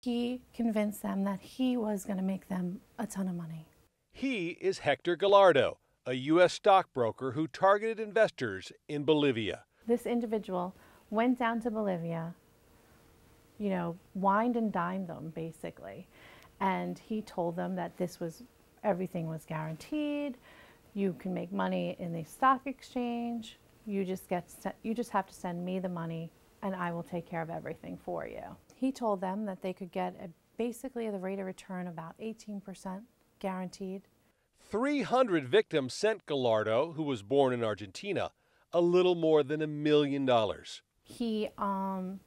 He convinced them that he was going to make them a ton of money. He is Hector Gallardo, a U.S. stockbroker who targeted investors in Bolivia. This individual went down to Bolivia, you know, wined and dined them basically. And he told them that this was everything was guaranteed. You can make money in the stock exchange. You just get you just have to send me the money and I will take care of everything for you. He told them that they could get a, basically the rate of return about 18% guaranteed. 300 victims sent Gallardo, who was born in Argentina, a little more than a million dollars. He um,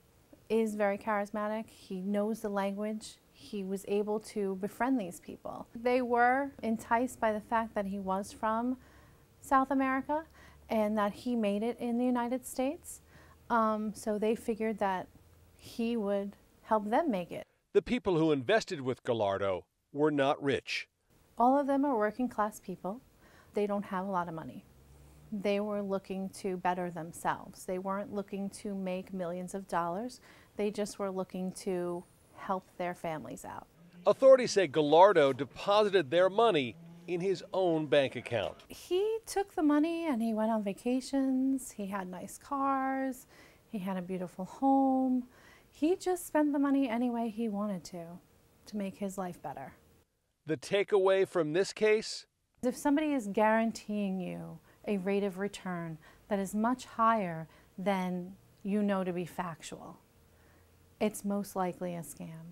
is very charismatic. He knows the language. He was able to befriend these people. They were enticed by the fact that he was from South America and that he made it in the United States. Um, so they figured that he would help them make it. The people who invested with Gallardo were not rich. All of them are working class people. They don't have a lot of money. They were looking to better themselves. They weren't looking to make millions of dollars. They just were looking to help their families out. Authorities say Gallardo deposited their money in his own bank account. He took the money and he went on vacations. He had nice cars. He had a beautiful home. He just spent the money any way he wanted to, to make his life better. The takeaway from this case? If somebody is guaranteeing you a rate of return that is much higher than you know to be factual, it's most likely a scam.